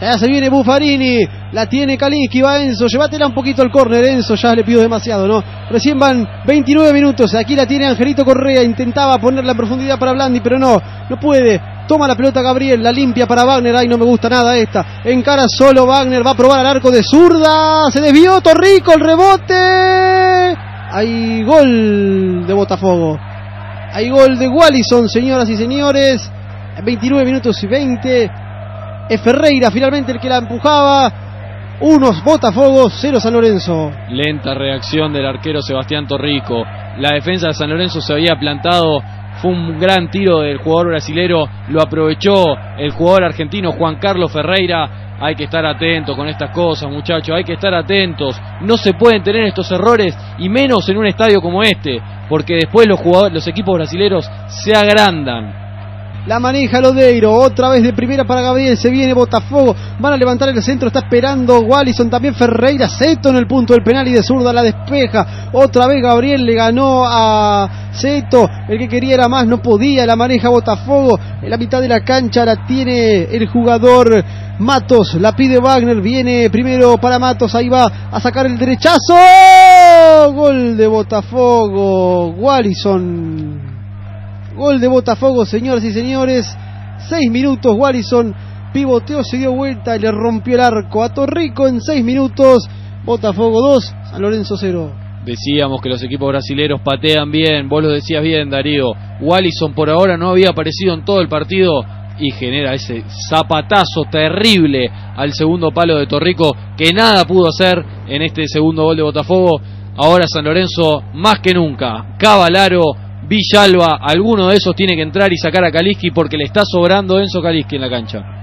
Ya se viene Buffarini. La tiene Kalinski. Va Enzo. Llévatela un poquito al córner. Enzo ya le pido demasiado, ¿no? Recién van 29 minutos. Aquí la tiene Angelito Correa. Intentaba ponerla en profundidad para Blandi, pero no. No puede. Toma la pelota Gabriel, la limpia para Wagner. Ay, no me gusta nada esta. Encara solo Wagner. Va a probar al arco de zurda. Se desvió Torrico. El rebote. Hay gol de Botafogo. Hay gol de Wallison, señoras y señores. 29 minutos y 20. Es Ferreira finalmente el que la empujaba. Unos Botafogo, cero San Lorenzo. Lenta reacción del arquero Sebastián Torrico. La defensa de San Lorenzo se había plantado. Fue un gran tiro del jugador brasilero. Lo aprovechó el jugador argentino Juan Carlos Ferreira. Hay que estar atentos con estas cosas, muchachos. Hay que estar atentos. No se pueden tener estos errores y menos en un estadio como este, porque después los jugadores, los equipos brasileros se agrandan. La maneja Lodeiro, otra vez de primera para Gabriel, se viene Botafogo, van a levantar el centro, está esperando Wallison, también Ferreira, Zeto en el punto del penal y de zurda la despeja, otra vez Gabriel le ganó a Zeto, el que quería era más, no podía, la maneja Botafogo, en la mitad de la cancha la tiene el jugador Matos, la pide Wagner, viene primero para Matos, ahí va a sacar el derechazo, gol de Botafogo, Wallison Gol de Botafogo, señoras y señores. Seis minutos, Wallison pivoteó, se dio vuelta y le rompió el arco a Torrico en seis minutos. Botafogo 2, San Lorenzo 0. Decíamos que los equipos brasileños patean bien, vos lo decías bien, Darío. Wallison por ahora no había aparecido en todo el partido y genera ese zapatazo terrible al segundo palo de Torrico que nada pudo hacer en este segundo gol de Botafogo. Ahora San Lorenzo más que nunca. Cavalaro Villalba, alguno de esos tiene que entrar y sacar a Kaliski porque le está sobrando Enzo Kaliski en la cancha.